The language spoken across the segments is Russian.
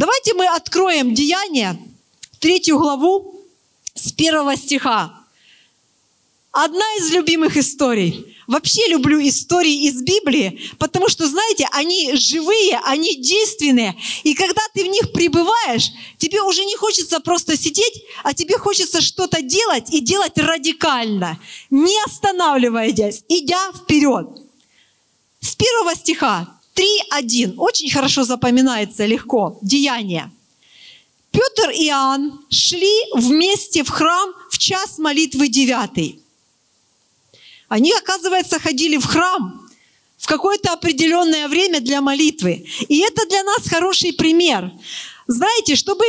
Давайте мы откроем Деяния, третью главу, с первого стиха. Одна из любимых историй. Вообще люблю истории из Библии, потому что, знаете, они живые, они действенные. И когда ты в них пребываешь, тебе уже не хочется просто сидеть, а тебе хочется что-то делать и делать радикально, не останавливаясь, идя вперед. С первого стиха 3.1. Очень хорошо запоминается, легко. Деяние. Петр и Иоанн шли вместе в храм в час молитвы девятый. Они, оказывается, ходили в храм в какое-то определенное время для молитвы. И это для нас хороший пример. Знаете, чтобы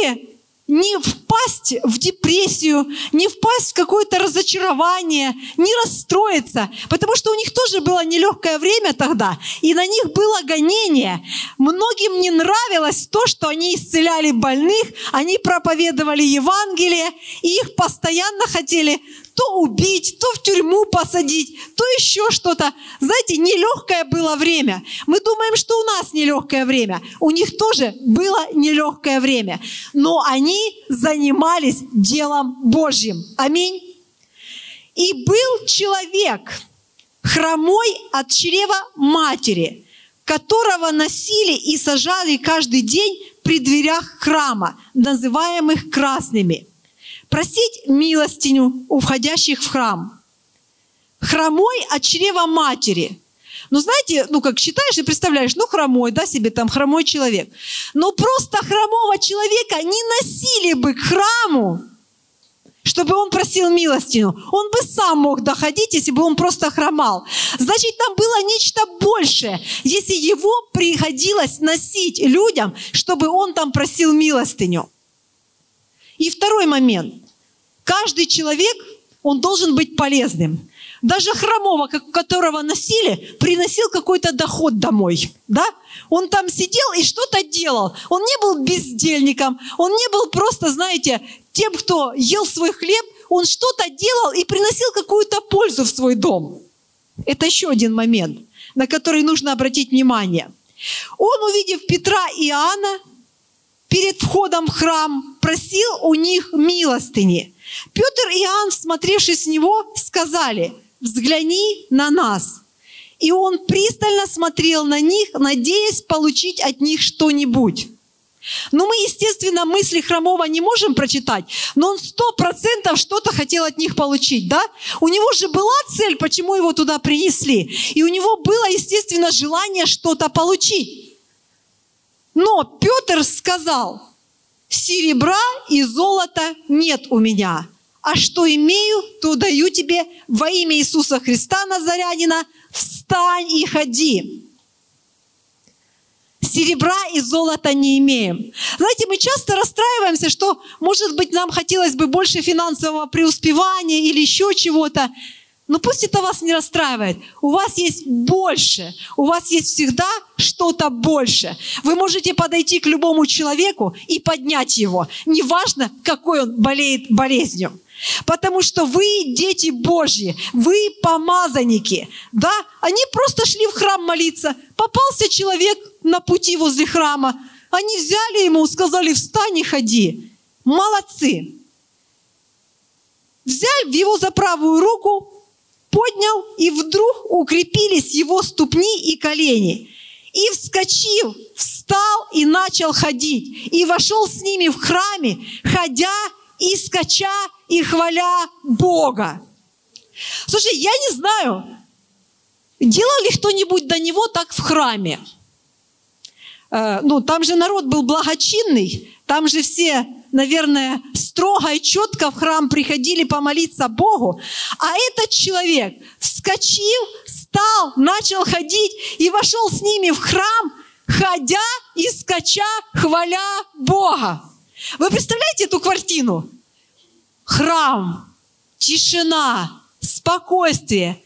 не впасть в депрессию, не впасть в какое-то разочарование, не расстроиться, потому что у них тоже было нелегкое время тогда, и на них было гонение. Многим не нравилось то, что они исцеляли больных, они проповедовали Евангелие, и их постоянно хотели то убить, то в тюрьму посадить, то еще что-то. Знаете, нелегкое было время. Мы думаем, что у нас нелегкое время. У них тоже было нелегкое время. Но они занимались делом Божьим. Аминь. И был человек, хромой от чрева матери, которого носили и сажали каждый день при дверях храма, называемых красными – просить милостиню у входящих в храм. Хромой от чрева матери. Ну, знаете, ну, как считаешь и представляешь, ну, хромой, да, себе там хромой человек. Но просто хромого человека не носили бы к храму, чтобы он просил милостину. Он бы сам мог доходить, если бы он просто хромал. Значит, там было нечто большее, если его приходилось носить людям, чтобы он там просил милостыню. И второй момент. Каждый человек, он должен быть полезным. Даже хромого, которого носили, приносил какой-то доход домой. Да? Он там сидел и что-то делал. Он не был бездельником. Он не был просто, знаете, тем, кто ел свой хлеб. Он что-то делал и приносил какую-то пользу в свой дом. Это еще один момент, на который нужно обратить внимание. Он, увидев Петра и Иоанна, перед входом в храм просил у них милостыни. Петр и Иоанн, смотревшись с него, сказали, взгляни на нас. И он пристально смотрел на них, надеясь получить от них что-нибудь. Но мы, естественно, мысли Хромова не можем прочитать, но он сто процентов что-то хотел от них получить, да? У него же была цель, почему его туда принесли. И у него было, естественно, желание что-то получить. Но Петр сказал, серебра и золота нет у меня, а что имею, то даю тебе во имя Иисуса Христа Назарянина, встань и ходи. Серебра и золота не имеем. Знаете, мы часто расстраиваемся, что, может быть, нам хотелось бы больше финансового преуспевания или еще чего-то. Но пусть это вас не расстраивает. У вас есть больше. У вас есть всегда что-то больше. Вы можете подойти к любому человеку и поднять его. Неважно, какой он болеет болезнью. Потому что вы дети Божьи, вы помазанники. Да? Они просто шли в храм молиться. Попался человек на пути возле храма. Они взяли ему, сказали, встань и ходи. Молодцы. Взяли его за правую руку, поднял, и вдруг укрепились его ступни и колени. И, вскочив, встал и начал ходить, и вошел с ними в храме, ходя и скача и хваля Бога. Слушай, я не знаю, делал ли кто-нибудь до него так в храме? Э, ну, там же народ был благочинный, там же все, наверное, строго и четко в храм приходили помолиться Богу. А этот человек, вскочил, встал, начал ходить и вошел с ними в храм, ходя и скача, хваля Бога. Вы представляете эту картину? Храм, тишина, спокойствие.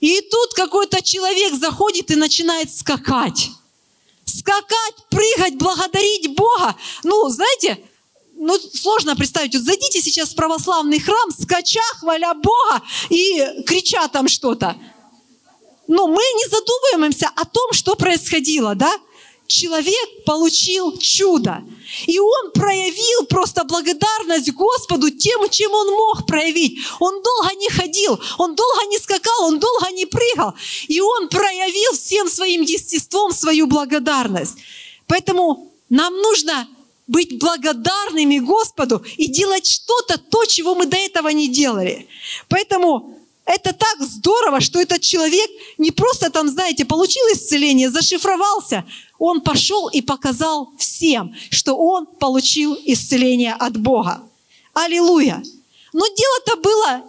И тут какой-то человек заходит и начинает скакать скакать, прыгать, благодарить Бога. Ну, знаете, ну, сложно представить. Вот зайдите сейчас в православный храм, скача, хваля Бога и крича там что-то. Но мы не задумываемся о том, что происходило, да? человек получил чудо. И он проявил просто благодарность Господу тем, чем он мог проявить. Он долго не ходил, он долго не скакал, он долго не прыгал. И он проявил всем своим естеством свою благодарность. Поэтому нам нужно быть благодарными Господу и делать что-то, то, чего мы до этого не делали. Поэтому это так здорово, что этот человек не просто там, знаете, получил исцеление, зашифровался, он пошел и показал всем, что он получил исцеление от Бога. Аллилуйя! Но дело-то было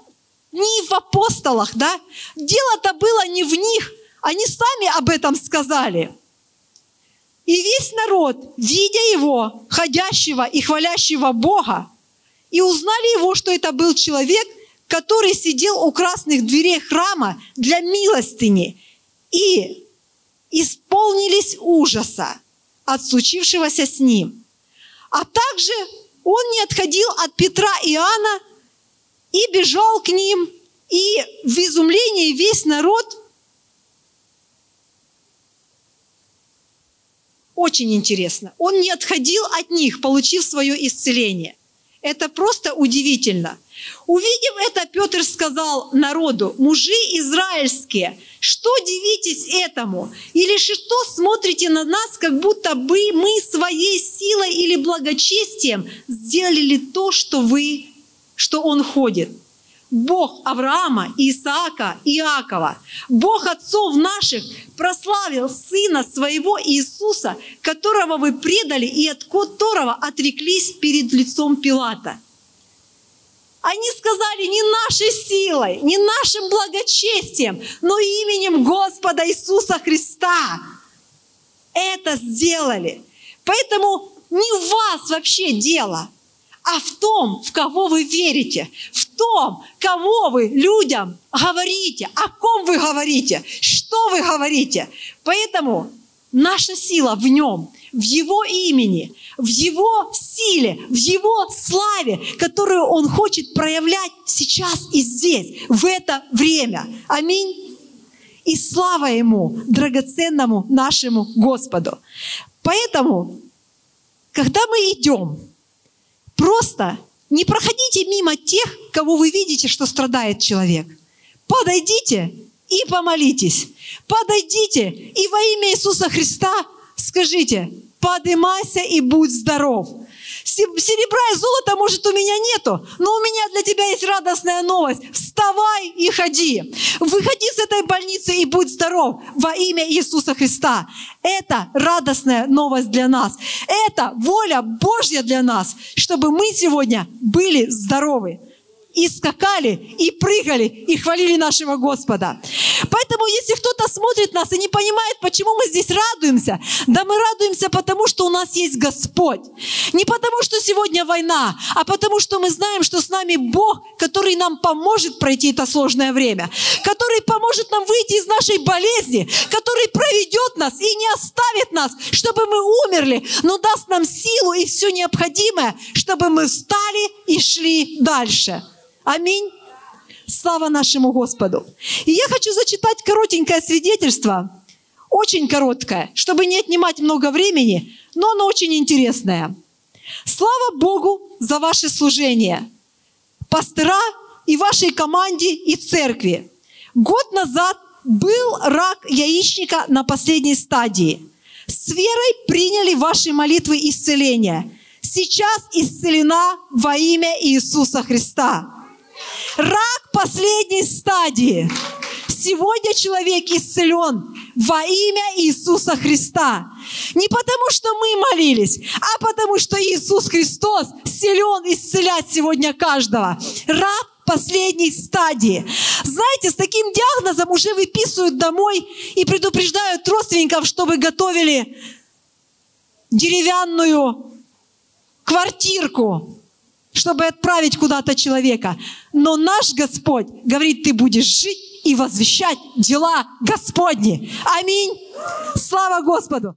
не в апостолах, да? Дело-то было не в них. Они сами об этом сказали. И весь народ, видя его, ходящего и хвалящего Бога, и узнали его, что это был человек, который сидел у красных дверей храма для милостыни, и исполнились ужаса от случившегося с ним. А также он не отходил от Петра и Иоанна и бежал к ним, и в изумлении весь народ Очень интересно. Он не отходил от них, получив свое исцеление. Это просто удивительно. Увидев это, Петр сказал народу, мужи израильские, что дивитесь этому? Или что смотрите на нас, как будто бы мы своей силой или благочестием сделали то, что вы, что он ходит? Бог Авраама, Исаака, Иакова, Бог отцов наших прославил Сына Своего Иисуса, которого вы предали и от которого отреклись перед лицом Пилата – они сказали не нашей силой, не нашим благочестием, но именем Господа Иисуса Христа. Это сделали. Поэтому не в вас вообще дело, а в том, в кого вы верите, в том, кого вы людям говорите, о ком вы говорите, что вы говорите. Поэтому наша сила в нем – в Его имени, в Его силе, в Его славе, которую Он хочет проявлять сейчас и здесь, в это время. Аминь. И слава Ему, драгоценному нашему Господу. Поэтому, когда мы идем, просто не проходите мимо тех, кого вы видите, что страдает человек. Подойдите и помолитесь. Подойдите и во имя Иисуса Христа скажите, поднимайся и будь здоров. Серебра и золота, может, у меня нету, но у меня для тебя есть радостная новость. Вставай и ходи. Выходи с этой больницы и будь здоров во имя Иисуса Христа. Это радостная новость для нас. Это воля Божья для нас, чтобы мы сегодня были здоровы и скакали, и прыгали, и хвалили нашего Господа. Поэтому, если кто-то смотрит нас и не понимает, почему мы здесь радуемся, да мы радуемся потому, что у нас есть Господь. Не потому, что сегодня война, а потому, что мы знаем, что с нами Бог, который нам поможет пройти это сложное время, который поможет нам выйти из нашей болезни, который проведет нас и не оставит нас, чтобы мы умерли, но даст нам силу и все необходимое, чтобы мы встали и шли дальше. Аминь. Слава нашему Господу. И я хочу зачитать коротенькое свидетельство, очень короткое, чтобы не отнимать много времени, но оно очень интересное. Слава Богу за ваше служение, пастыра и вашей команде и церкви. Год назад был рак яичника на последней стадии. С верой приняли ваши молитвы исцеления. Сейчас исцелена во имя Иисуса Христа. Рак последней стадии. Сегодня человек исцелен во имя Иисуса Христа. Не потому, что мы молились, а потому, что Иисус Христос силен исцелять сегодня каждого. Рак последней стадии. Знаете, с таким диагнозом уже выписывают домой и предупреждают родственников, чтобы готовили деревянную квартирку чтобы отправить куда-то человека. Но наш Господь говорит, ты будешь жить и возвещать дела Господни. Аминь. Слава Господу.